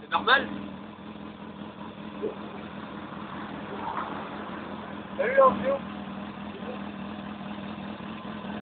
C'est normal. Salut, Lancio.